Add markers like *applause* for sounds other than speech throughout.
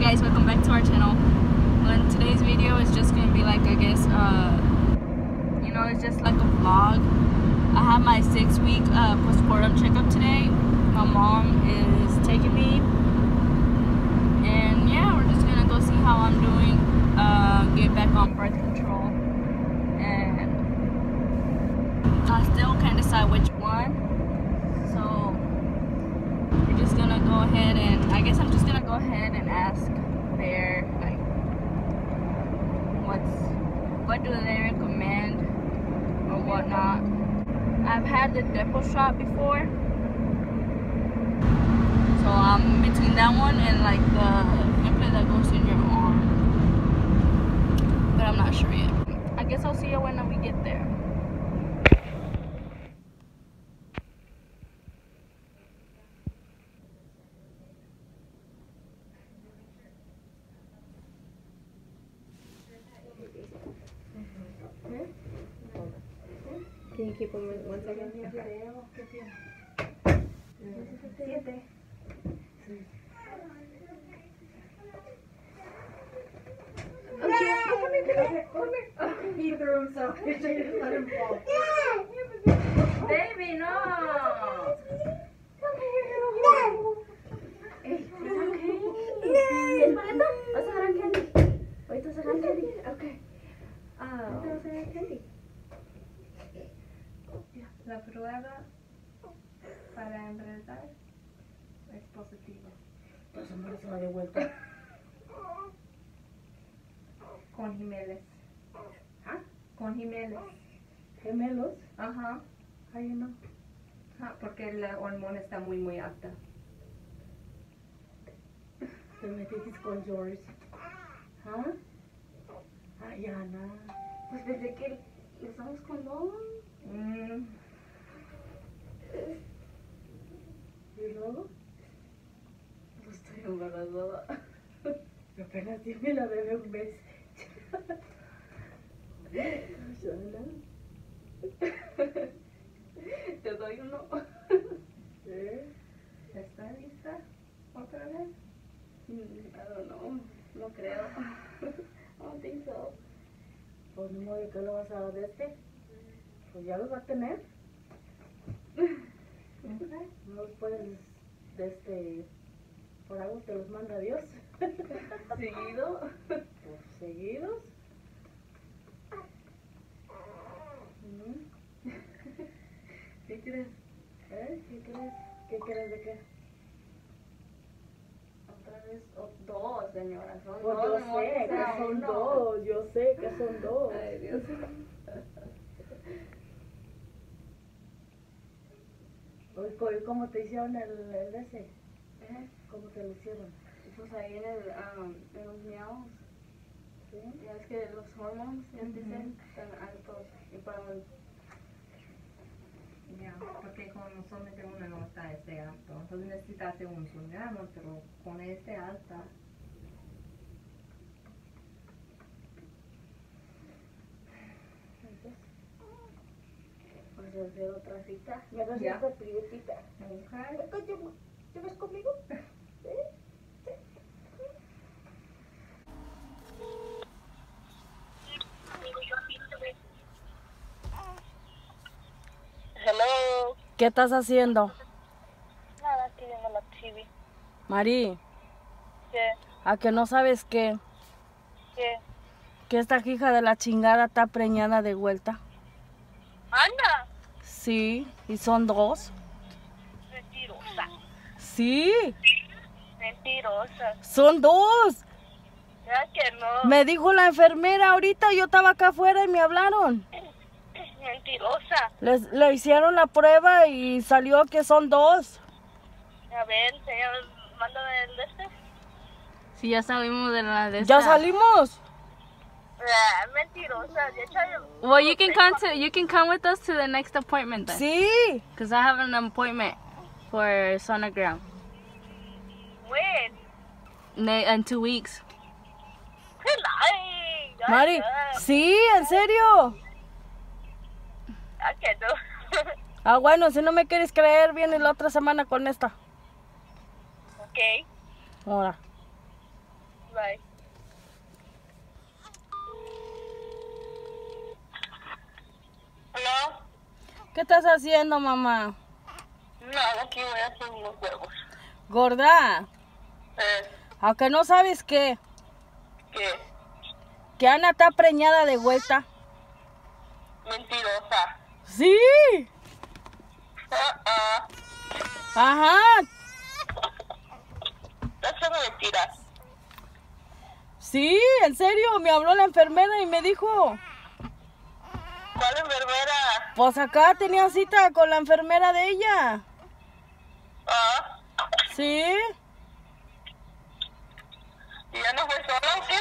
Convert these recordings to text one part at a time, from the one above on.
guys, welcome back to our channel. And today's video is just gonna be like I guess uh you know it's just like a vlog. I have my six week uh, postpartum checkup today. My mom is taking me. And yeah, we're just gonna go see how I'm doing. Uh get back on birth control. And I still can't decide which one. So we're just gonna go ahead and I guess I'm just gonna go ahead and ask their like what's what do they recommend or whatnot. I've had the depot shot before. So I'm between that one and like the implant that goes in your arm. But I'm not sure yet. I guess I'll see you when we Can you keep them in one second? Okay. Eh, Siete. Oh, come here, come here, come here. Oh, *laughs* he threw himself. I should have let him fall. ¿Ah? Con Jiménez. Gemelos. Ajá. Ay, no. Ajá, porque la hormona está muy, muy alta. Te metiste con George. ¿Ah? Ay, Ana. Pues desde que usamos condón. Mm, ¿Y luego? pues estoy embarazada. Apenas tiene la bebé un mes. *laughs* *laughs* Te doy uno. ¿Eh? ¿Está lista? ¿Otra vez? I don't know. No creo. I don't think so. Pues ni modo que lo vas a dar de este. Pues ya los va a tener. Okay. No los puedes, de este, por algo te los manda Dios. *laughs* Seguido. Pues seguidos. ¿Qué crees? ¿Eh? ¿Qué crees? ¿Qué crees de qué? Otra vez. oh, dos, señora. Son Pues dos. yo sé que sea son uno. dos, yo sé que son *laughs* dos. Ay, Dios. ¿y ¿Cómo te hicieron el, el ese? ¿Eh? ¿Cómo te lo hicieron? Pues ahí en, el, um, en los miaos. ¿Sí? Ya es que los hormonas ya dicen están altos. Y para Ya, porque con solamente uno no está este alto. Entonces necesitas un sonograma, pero con este alta. Pues a hacer otra cita. Me das Ya. esta prietita. Okay. ¿Te ves conmigo? ¿Eh? *laughs* ¿Qué estás haciendo? Nada, aquí viendo la TV. Mari, ¿Qué? a que no sabes que, ¿Qué? que esta hija de la chingada está preñada de vuelta. Anda. Sí, y son dos. Mentirosa. Sí, Mentirosa. son dos. Ya que no. Me dijo la enfermera ahorita, yo estaba acá afuera y me hablaron. Mentirosa. Les, le hicieron la prueba y salió que son dos. A ver, señor, mándame el de este. Sí, ya salimos de la de Ya salimos. Ah, mentirosa. Well, you can come to, you can come with us to the next appointment then. Sí, Because I have an appointment for sonogram When? Ne- in two weeks. Mari, sí, en serio. Ah, *laughs* ah, bueno, si no me quieres creer, viene la otra semana con esta. Ok. Ahora. Bye. ¿Hola? ¿Qué estás haciendo, mamá? Nada, aquí voy a hacer unos huevos. Gorda. Eh. Aunque no sabes qué. ¿Qué? Que Ana está preñada de vuelta. Mentirosa. Sí. Ah. Ajá. Eso me mentiras. Sí, en serio, me habló la enfermera y me dijo, ¿Cuál enfermera? pues acá tenía cita con la enfermera de ella. Ah, Sí. ¿y ya no fue sola o qué?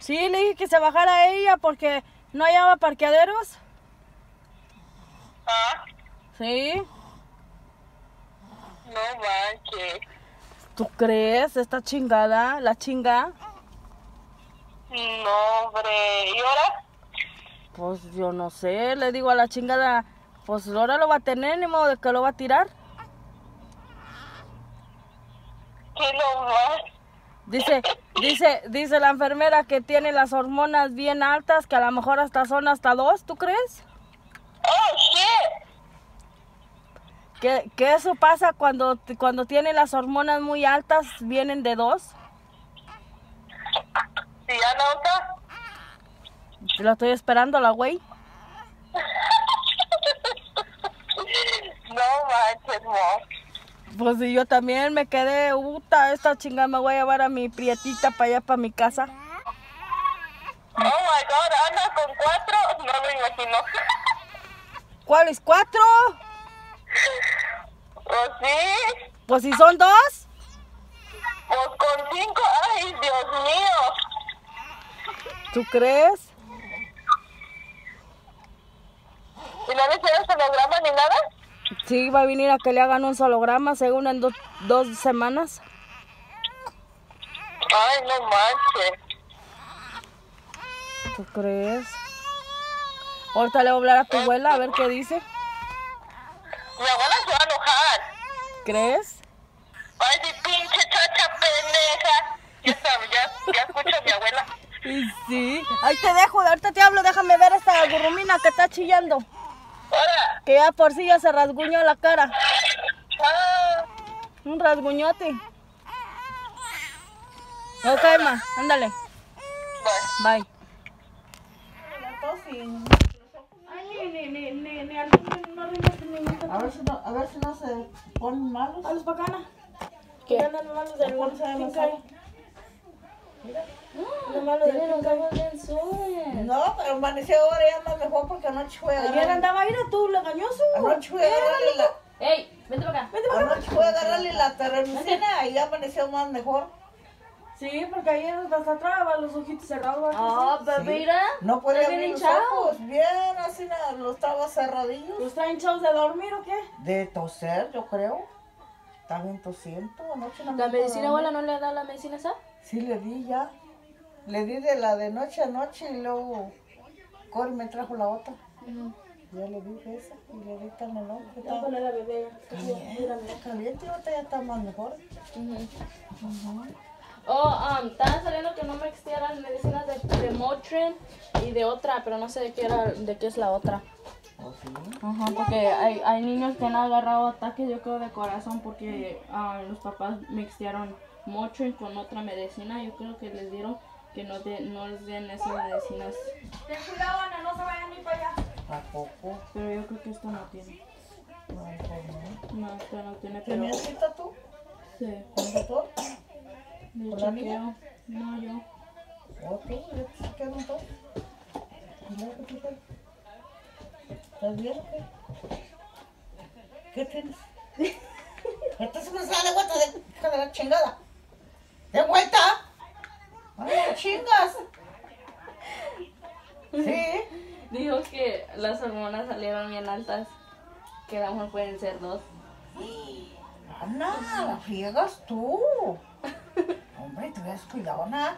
Sí, le dije que se bajara ella porque no hallaba parqueaderos. Ah, Sí. no manches. ¿Tú crees? Esta chingada, la chinga. No, hombre. ¿Y ahora? Pues yo no sé, le digo a la chingada, pues ahora lo va a tener, ni modo de que lo va a tirar. ¿Qué lo más? Dice, dice, dice la enfermera que tiene las hormonas bien altas, que a lo mejor hasta son hasta dos, ¿tú crees? Oh, shit. Que, que eso pasa cuando, cuando tiene las hormonas muy altas, vienen de dos. ¿Y ya no está? Lo estoy esperando, la güey. No manches, mom. Pues y yo también me quedé, puta, esta chingada me voy a llevar a mi prietita para allá, para mi casa. Oh my god, anda con cuatro. No me imagino. ¿Cuáles? ¿Cuatro? Pues sí. Pues si son dos. Pues con cinco. Ay, Dios mío. ¿Tú crees? ¿Y no le hicieron sonograma ni nada? Sí, va a venir a que le hagan un solograma según en do- dos semanas. Ay, no manches. ¿Tú crees? Ahorita le voy a hablar a tu abuela a ver qué dice. Mi abuela se va a enojar. ¿Crees? Va a decir, pinche chacha pendeja. Ya sabes, ya, ya escucho a mi abuela. Y sí. Ahí te dejo, ahorita te hablo, déjame ver esta gurrumina que está chillando. Ahora. Que ya por sí ya se rasguñó la cara. Ah, Un rasguñote. Ok, ma, ándale. bueno. Bye. A ver si no, a ver si no se ponen malos. A los bacana. ¿Qué? andan malos del ¿Cuál sabe más agua? Tiene los ojos bien suaves. No, pero amaneció ahora y anda mejor porque anoche fue a Ayer andaba ahí tú, legañoso. Anoche fue a agarrarle la, Ey, vente para acá. Vente anoche fue a agarrarle la terrenicina y ya amaneció más mejor. Sí, porque ayer hasta atrás los ojitos cerrados. Oh, but mira. No Está bien abrir los ojos. Bien, así nada, los estaba cerradillos. ¿Los traen chavos de dormir o qué? De toser, yo creo. Está bien tosiento. Anoche no ¿La medicina abuela no le da la medicina esa? Sí, le di ya. Le di de la de noche a noche y luego Cori me trajo la otra. Ya le di esa y le di canelón. que Está Poner la bebé. caliente, está caliente y ahorita ya está más mejor. Oh, um, estaban saliendo que no me existieran medicinas de, de Motrin y de otra, pero no sé de qué era, de qué es la otra. ¿O sí? Ajá, porque hay, hay niños que han agarrado ataques, yo creo, de corazón porque ah, los papás mixtearon Motrin con otra medicina. Yo creo que les dieron que no, de- no les den esas medicinas. Ten cuidado, Ana, no se vayan ni para allá. Tampoco. Pero yo creo que esto no tiene. No, pues no. No, esto no tiene, pero... ¿Tenías cita tú? Sí, ¿Con el doctor? ¿Con la chequeo. No, yo. ¿O tú? ¿Ya te luego qué tal? ¿Estás bien qué? ¿Qué tienes? *laughs* Estás embarazada de vuelta de hija de la chingada. ¿De vuelta? ¡Ay, chingas! Sí. *laughs* Dijo que las hormonas salieron bien altas, que a lo mejor pueden ser dos. *gasps* Ana, la friegas tú. Hombre, te hubieras cuidado, Ana.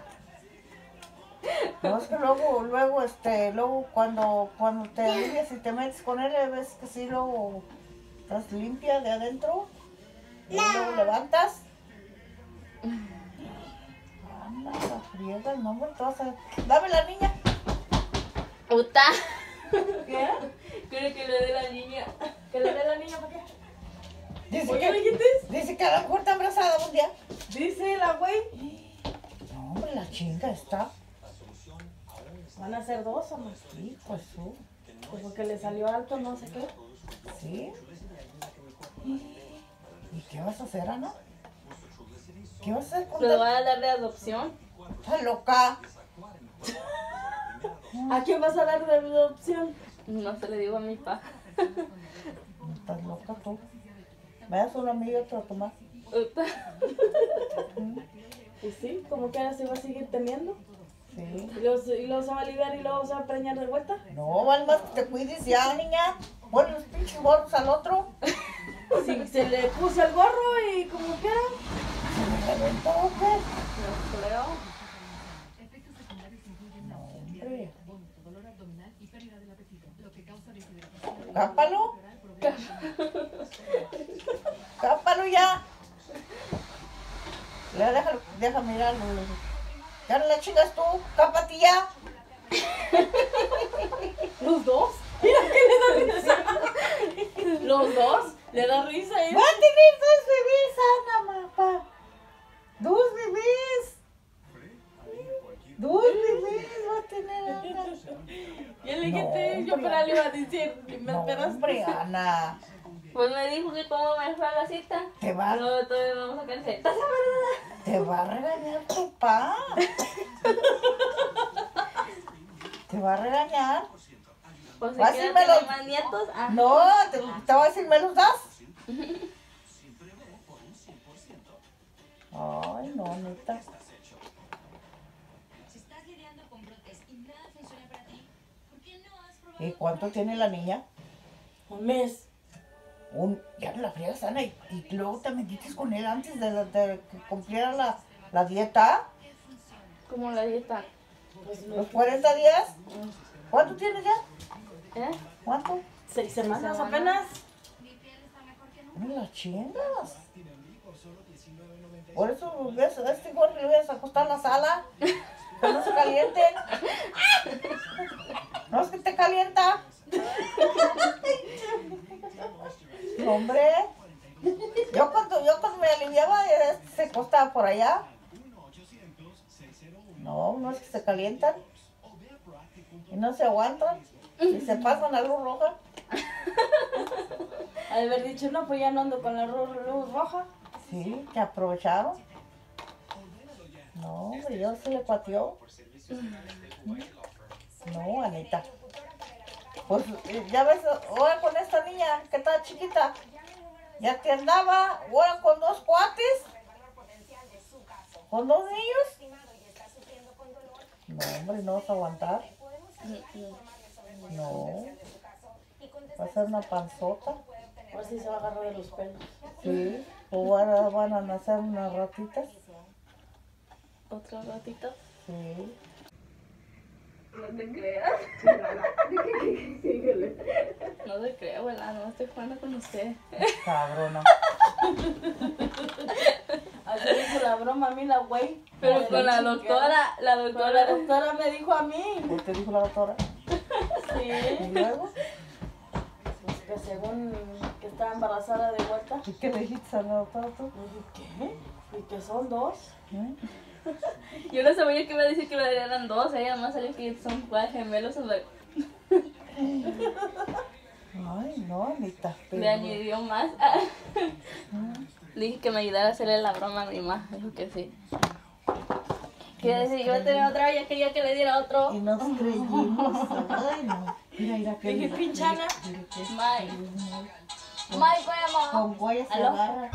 No, es que luego, luego, este, luego cuando, cuando te limpias y te metes con él, ves que sí, luego estás limpia de adentro. Y luego levantas. Ana, la friegas, no, hombre, te vas a... Dame la niña. Puta. ¿Qué? Quiere que le dé la niña. ¿Que le dé la niña para qué? Dice ¿Por qué que, dice que a lo mejor está embarazada un día. Dice la güey. La chinga está. Van a ser dos o más. Hijo de su. Pues porque le salió alto, no sé qué. ¿Sí? ¿Y qué vas a hacer, Ana? ¿Qué vas a hacer con Lo la... van a dar de adopción. Está loca. ¿A quién vas a dar de adopción? No se le digo a mi pa. Estás loca tú. Vayas una amiga a tomar. Y sí, como que ahora se va a seguir teniendo. Sí. Y se- y se va a aliviar y se va a preñar de vuelta. No, que te cuides ya, niña. Pon los pinches gorros al otro. Se le puso el gorro y como quiera. Se me reventó, ¿qué? Creo. Cápalo. Cápalo ya. Ya deja, deja mirarlo. Ya no la chingas tú. Cápate ya. ¿Los dos? Mira que le da risa. ¿Los dos? ¿Le da risa a él? Va a tener dos bebés, Ana, mamá. Dos bebés. Dos bebés va a tener Ana. Y él le dijiste, No, yo para le iba a decir, ¿me No, esperas? hombre, Ana. Pues me dijo que cómo me fue a la cita. Te va, Luego todavía vamos a cancelar. te va a regañar tu papá. Te va a regañar. Pues Vas quiere y me tener lo- más nietos. Ah. No, te, te voy a decir, ¿me los das? Ay, no, neta. ¿Y cuánto tiene la niña? Un mes. Un, ya no la friegas, Ana, y, y luego te metiste con él antes de, de que cumpliera la, la dieta, Como la dieta. Pues los 40 días. ¿Cuánto tienes ya? ¿Eh? ¿Cuánto? Seis semanas semanas. apenas. No las chingas. Por eso ves, a este gordo le voy a acostar en la sala. Que no se calienten. *laughs* No es que te calienta. *laughs* Hombre. Yo cuando, yo cuando me aliviaba este se acostaba por allá. No, no es que se calientan. Y no se aguantan. Y se pasan la luz roja. *laughs* Al haber dicho, no, pues ya no ando con la luz roja. Sí, que aprovecharon. No, hombre, yo se le pateó. No, Anita. Pues ya ves, ahora con esta niña que está chiquita, ya que andaba, ahora con dos cuates, con dos niños. No, hombre, no vas a aguantar. No. Va a ser una panzota. A ver si se va a agarrar de los pelos. Sí. O ahora van a nacer unas ratitas. Otro ratito. Sí. No te creas. No te creo, abuela. No estoy jugando con usted. Cabrona. Así hizo la broma a mí la güey. Pero con la doctora, la Pero la doctora. doctora me dijo a mí. ¿Qué te dijo la doctora? ¿Y Sí. luego? Pues que según que estaba embarazada de vuelta. ¿Y qué le dijiste a la doctora tú? Y ¿qué? Y que son dos. ¿Eh? *laughs* Yo no sabía que iba a decir que eran dos. Ella más salió que son cuatro gemelos. o sea, Ay, no, Anita. *laughs* pero- Le añadió más. Le *laughs* dije que me ayudara a hacerle la broma a mi mamá. Dijo que sí. Que decir, iba a tener otra, ya quería que le diera otro. Y nos creímos. Ay, no. Mira, mira qué Dije, pinchana. Mike. Mike. Con guayas se agarra.